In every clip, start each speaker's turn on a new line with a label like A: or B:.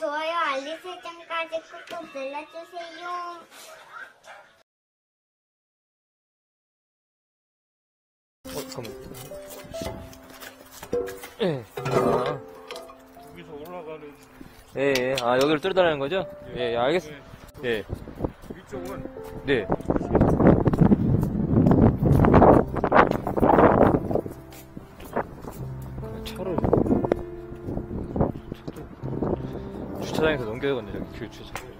A: 좋아요, 알림 설정까지 꾹꾹 눌러주세요.
B: 어, 잠깐만. 예. 아,
C: 여기서 올라가는
B: 예, 예. 아, 여기를 뚫어달라는 거죠? 예, 예, 알겠습니다. 예.
C: 위쪽은
B: 네. 넘겨야겠네, 저기, 그 주차장.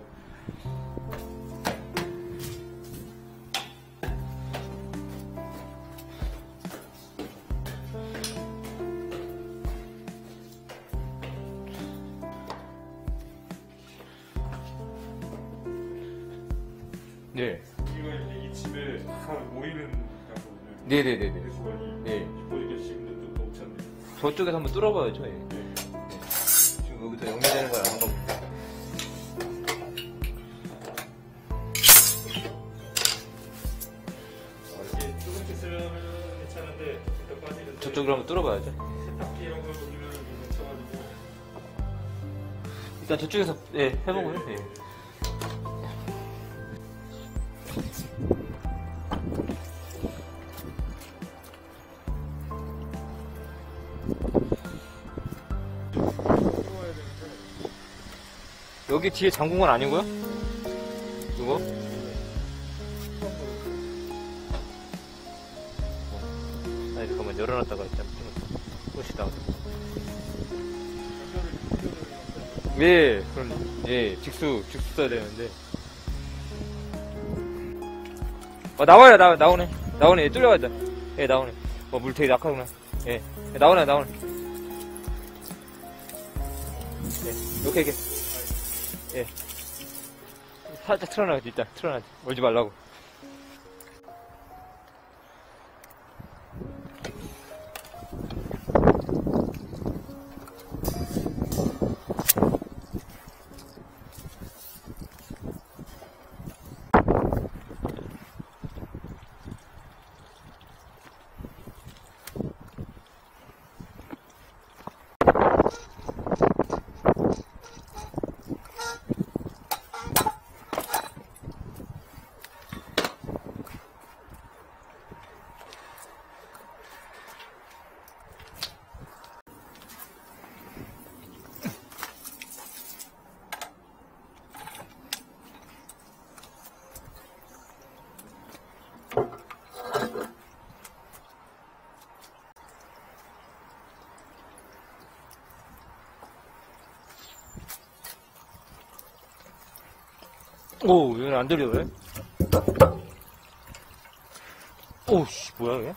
B: 네.
C: 여기가 이제 이 집에 사람 모이는 장소거든요.
B: 네네네네.
C: 그래서 이
B: 예.
C: 보이게 식는 좀 넘쳤네.
B: 저쪽에서 한번 뚫어봐야죠, 예. 지금 여기서 연결되는 거야, 저쪽으로 한번 뚫어봐야죠. 일단 저쪽에서, 예, 해보고요, 예. 여기 뒤에 잠근 건 아니고요? 이거? 열어놨다가 일단 꽂시다가. 예, 그럼, 예, 직수, 직수 써야 되는데. 어, 나와요, 나, 나오네. 나오네, 예, 뚫려가자. 예, 나오네. 어, 물 되게 약하구나. 예, 예, 나오네, 나오네. 예, 이렇게, 이렇게. 예. 살짝 틀어놔야지, 일단. 틀어놔야지. 울지 말라고. 오, 얘는 안 들려, 왜? 오, 씨, 뭐야, 이게?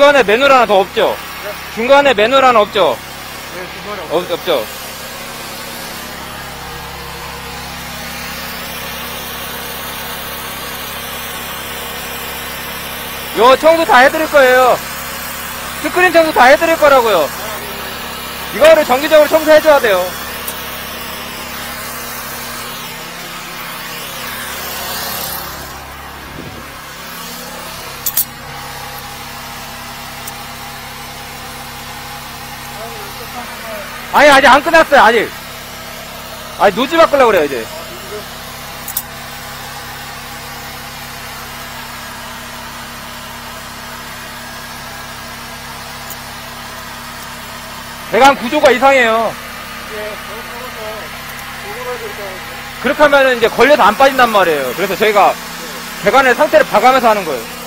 B: 중간에 매너를 하나 더 없죠? 중간에 매너를 하나 없죠?
C: 네, 중간에
B: 없, 없죠? 요 청소 다 해드릴 거예요. 스크린 청소 다 해드릴 거라고요. 이거를 정기적으로 청소해줘야 돼요. 아니, 아직 안 끝났어요, 아직. 아니, 노지 바꾸려고 그래요, 이제. 배관 구조가 이상해요. 그렇게 하면은 이제 걸려서 안 빠진단 말이에요. 그래서 저희가 배관의 상태를 봐가면서 하는 거예요.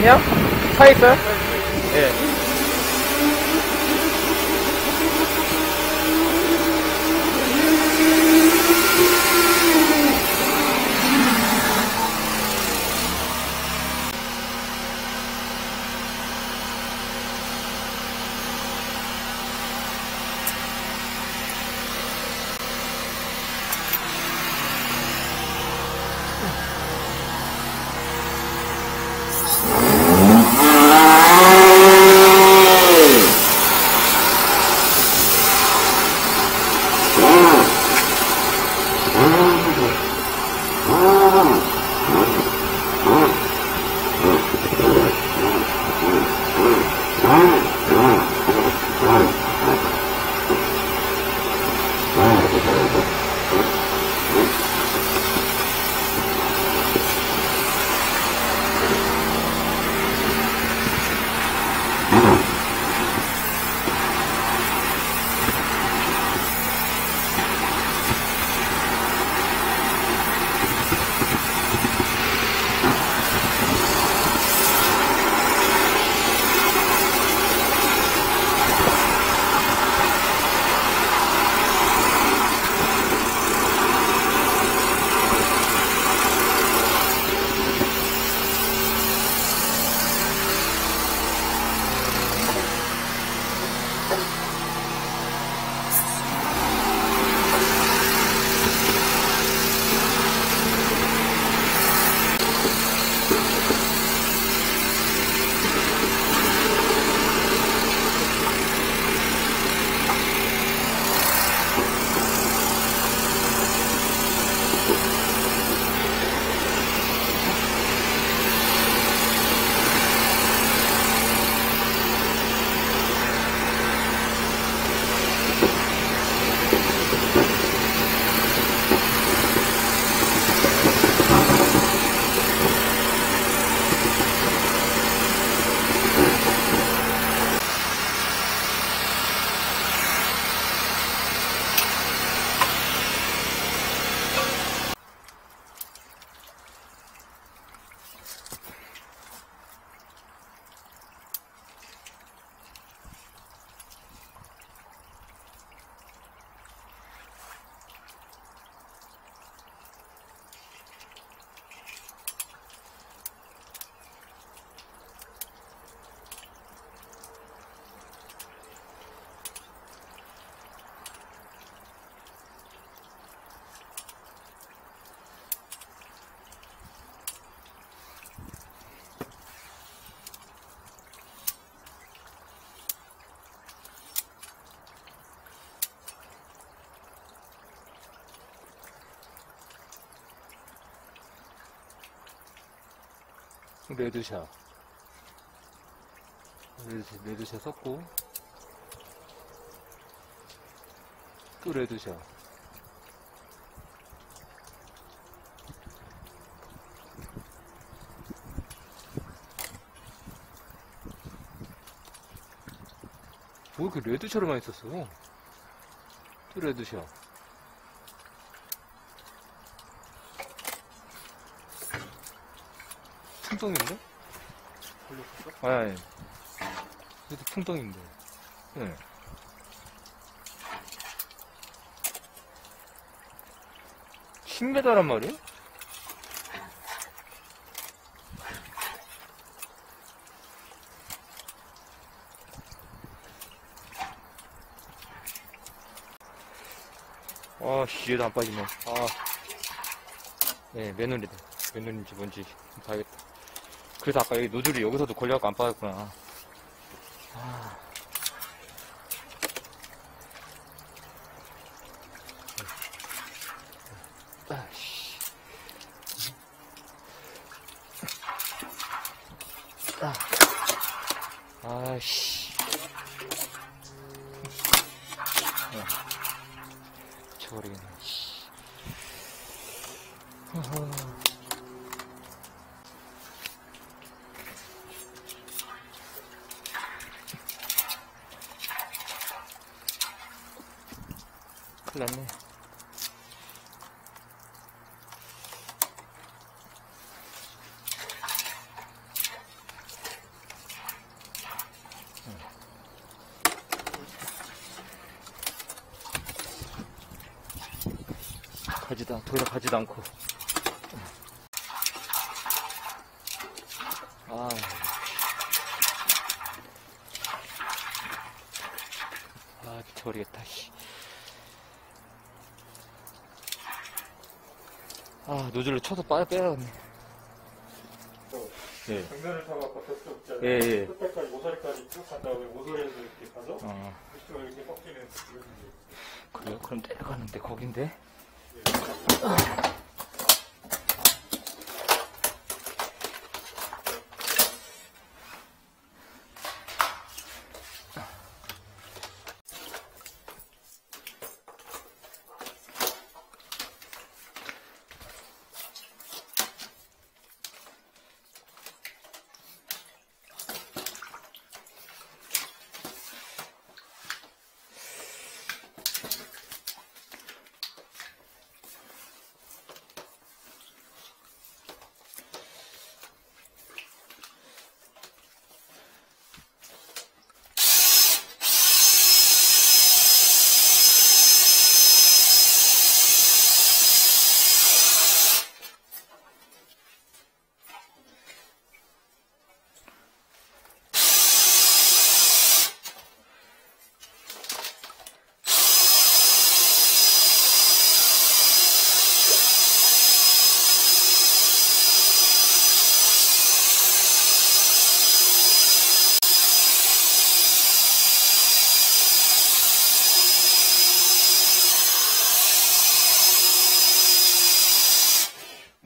B: 차요, 그 레드샷. 레드샷, 레드샷 썼고. 또 레드샷. 뭐 이렇게 레드샷을 많이 썼어? 또 레드샷. 풍덩인데? 아니, 아니. 이것도 풍덩인데. 네. 신메다란 말이야? 아, 씨, 얘도 안 빠지네. 아. 네, 맨눈이다. 맨눈인지 뭔지 봐야겠다. 그래서 아까 여기 노즐이 여기서도 걸려갖고 안 빠졌구나. 아. 아씨. 아. 아씨. 어. 쳐버리겠네, 씨. 허허. 큰일 났네. 가지도, 않- 도로 가지도 않고. 아. 아, 미쳐버리겠다, 씨. 아, 노즐로 쳐서 빠야 빼야겠네. 예.
C: 정면을 타고 아까 벽도 없잖아요.
B: 예, 예.
C: 끝까지 모서리까지 쭉 간 다음에 모서리에서 이렇게 가서
B: 어,
C: 밑으로 이렇게 꺾이는 게
B: 그래요? 그럼 내려가는데, 거긴데? Oh.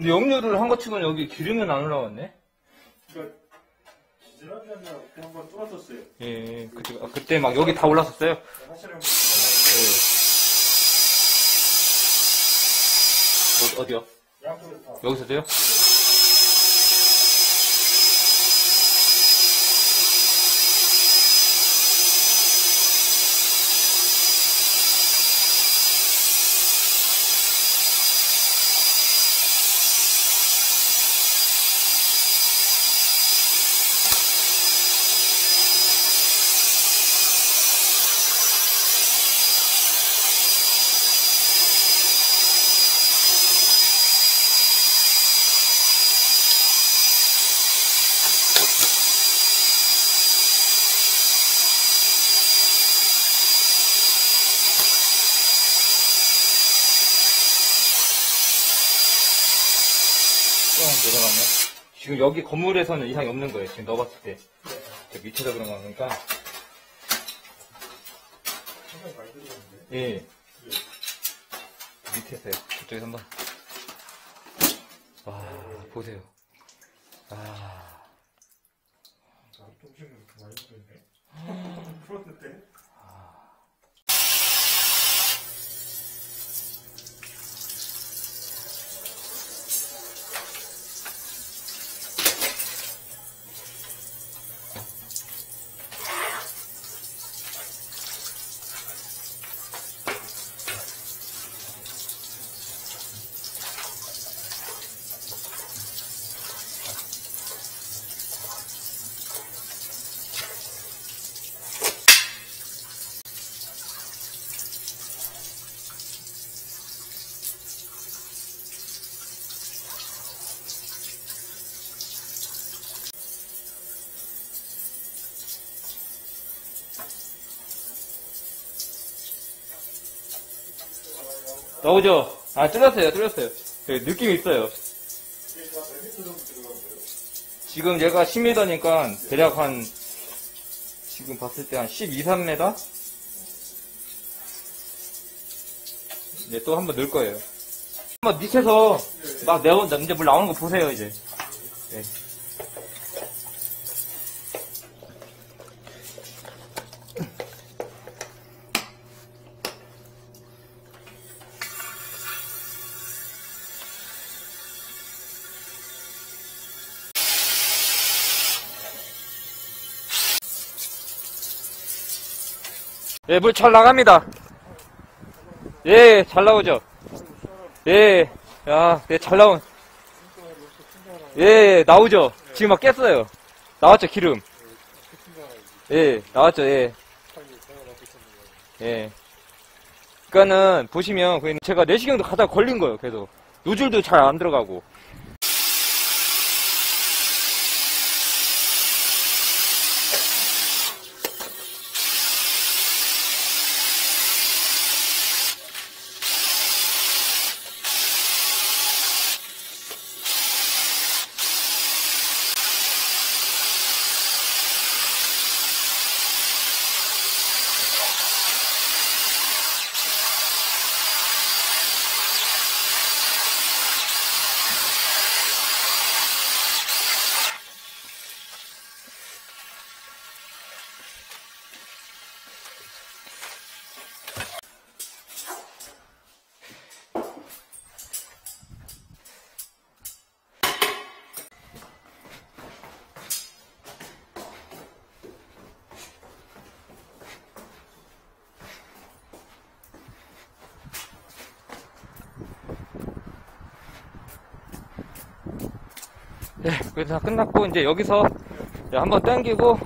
B: 근데 역류를 한 것 치고는 여기 기름은 안 올라왔네?
C: 그러니까 지난주에 한번 뚫었었어요.
B: 예, 그때, 아, 그때 막 여기 다 올랐었어요?
C: 사실은
B: 어, 어디요? 여기서도요? 좀 내려가면. 지금 여기 건물에서는 이상이 없는 거예요. 지금 넣어봤을 때. 저 밑에서 그런 거니까. 예. 밑에서요. 그쪽에서 한번. 와, 보세요. 아.
C: 동시에 그렇게 많이 풀었네. 풀었는데.
B: 나오죠? 아, 뚫렸어요, 뚫렸어요. 네, 느낌이 있어요. 지금 얘가 10m니까 대략 한, 지금 봤을 때 한 12, 3m? 이제 또한 번 넣을 거예요. 한번 밑에서 막 내어, 이제 물 나오는 거 보세요, 이제. 네. 예, 물 잘 나갑니다. 예, 잘 나오죠? 예, 야, 예, 잘 나온. 예, 나오죠? 지금 막 깼어요. 나왔죠, 기름. 예, 나왔죠, 예. 예. 그니까는, 보시면, 제가 내시경도 가다가 걸린 거예요, 계속. 노즐도 잘 안 들어가고. 예, 그래서 다 끝났고, 이제 여기서 한번 당기고,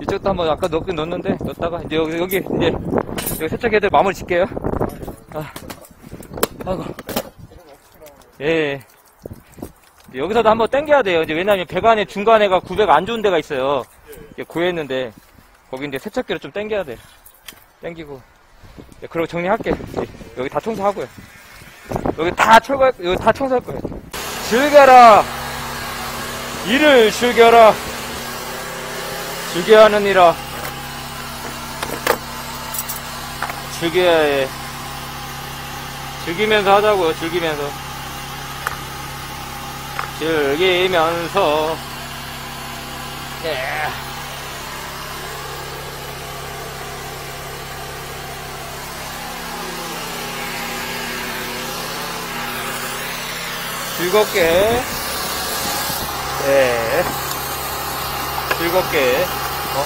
B: 이쪽도 한번 아까 넣긴 넣었는데, 넣었다가, 이제 여기, 여기, 이제, 여기 세척해들 마무리 짓게요. 아, 아이고. 예, 예. 여기서도 한번 당겨야 돼요. 이제 왜냐면 배관의 중간에가 구배가 안 좋은 데가 있어요. 이게 고였는데, 거기 이제 세척기로 좀 당겨야 돼. 당기고. 예, 그러고 정리할게. 예, 여기 다 청소하고요. 여기 다 철거할, 여기 다 청소할 거예요. 즐겨라! 이를 즐겨라. 즐겨야 하는 이라. 즐겨야 해. 즐기면서 하자고요, 즐기면서. 즐기면서. 예. 즐겁게. 네. 즐겁게, 어?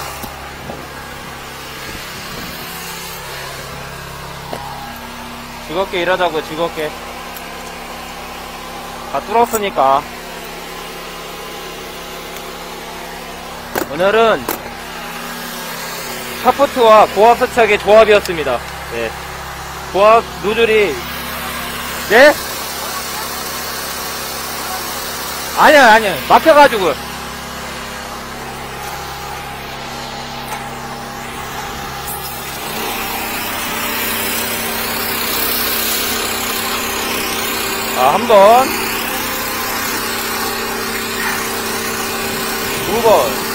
B: 즐겁게 일하자고, 즐겁게. 다 뚫었으니까. 오늘은 샤프트와 고압 세척의 조합이었습니다. 네. 고압 노즐이, 네? 아니요, 아니요. 막혀가지고. 아, 한 번. 두 번.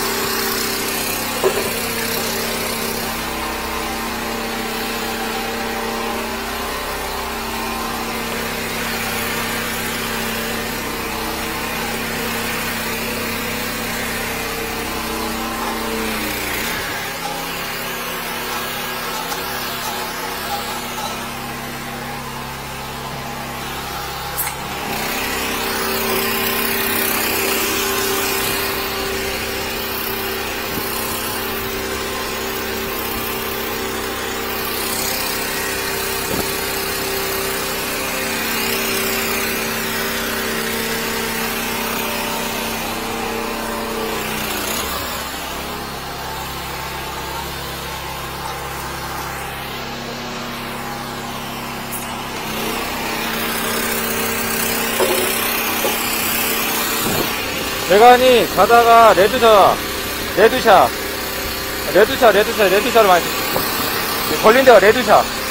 B: 대관이 가다가 레드샷, 레드샷, 레드샷, 레드샷, 레드샷을 많이. 걸린 데가 레드샷.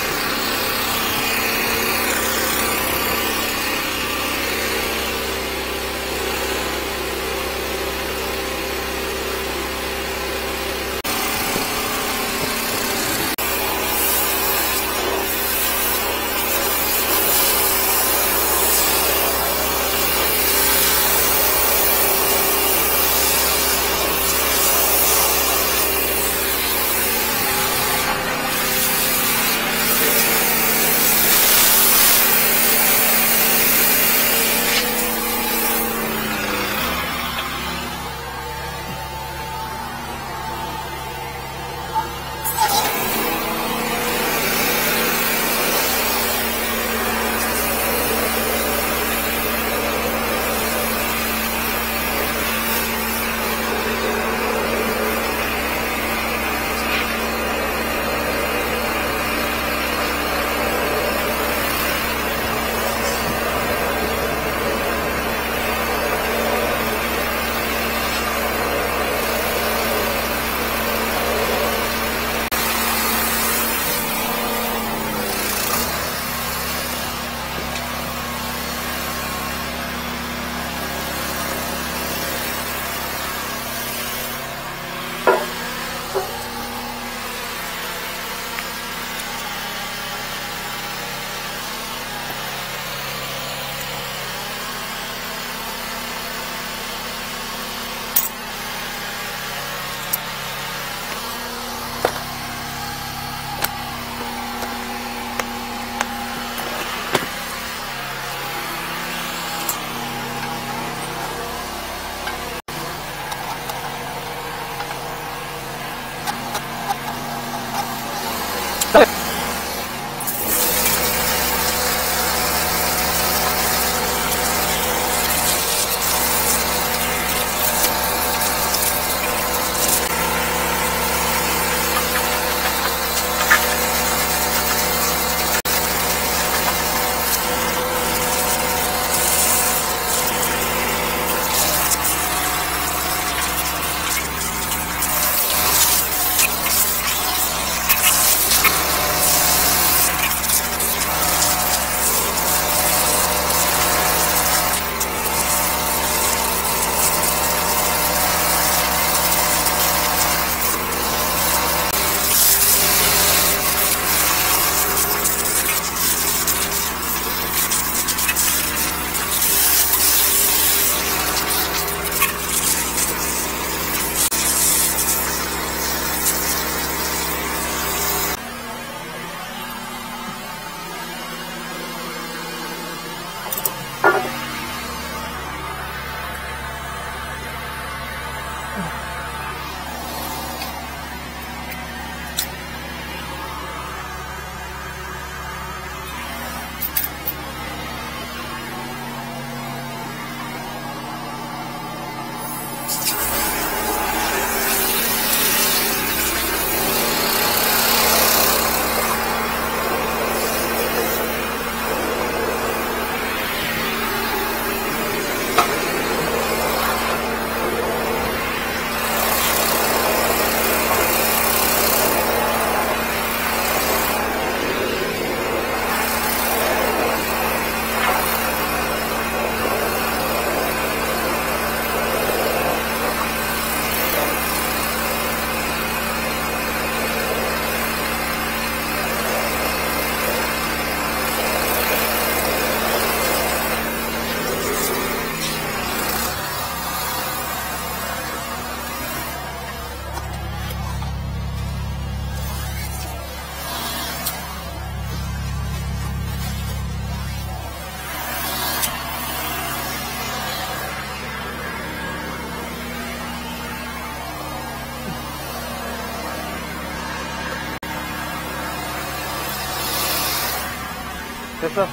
B: 됐어.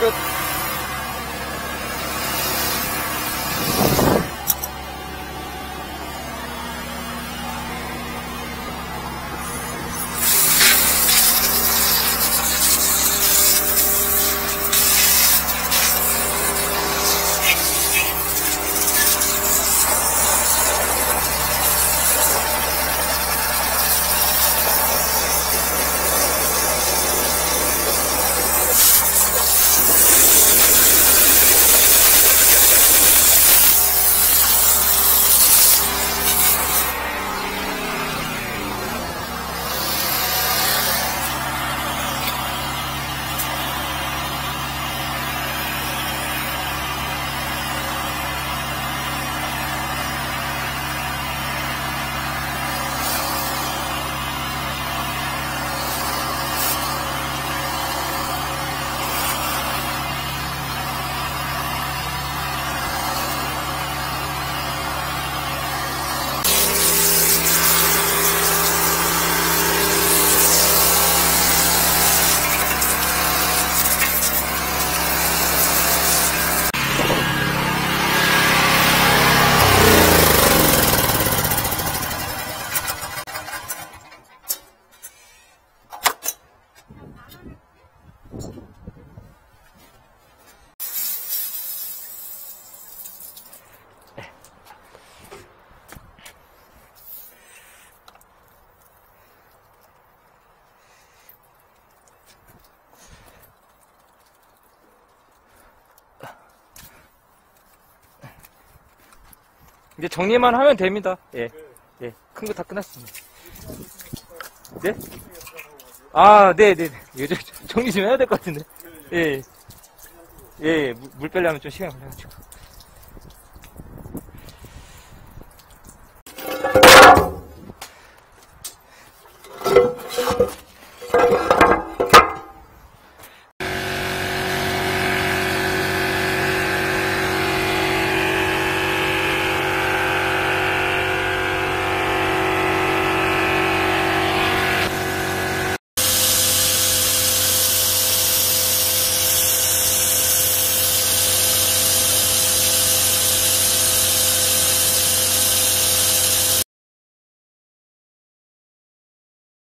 B: 끝. 이제 정리만 하면 됩니다. 예. 예. 큰 거 다 끝났습니다. 네? 아, 네, 네. 좀 정리 좀 해야 될 것 같은데. 예. 예, 예. 물, 물 빼려면 좀 시간이 걸려가지고.